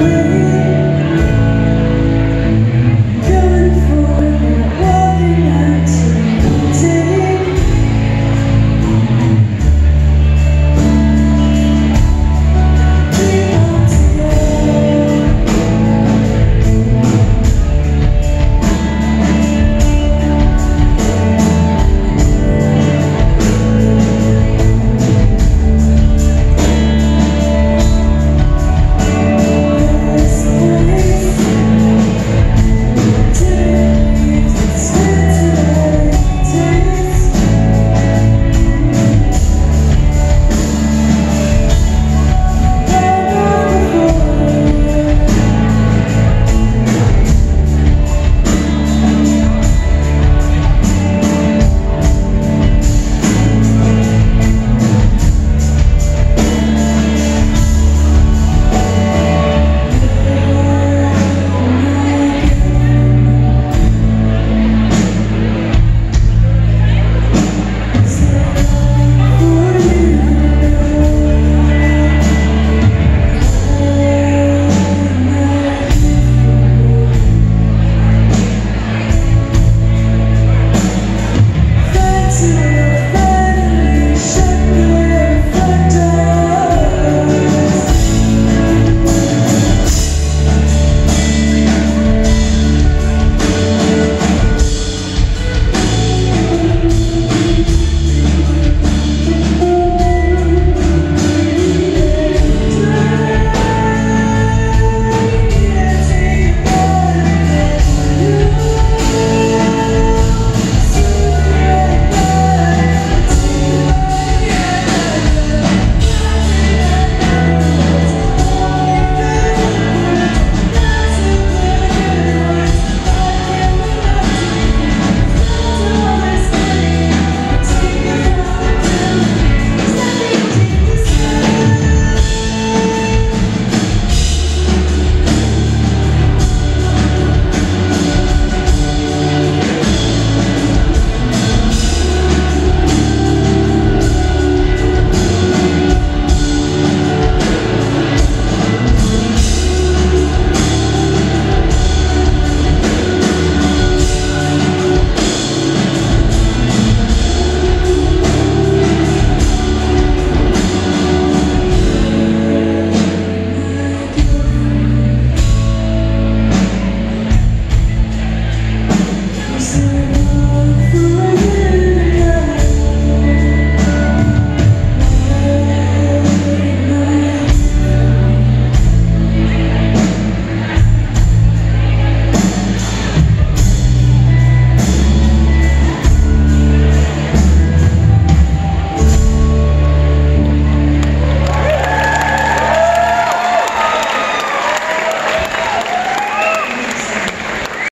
We.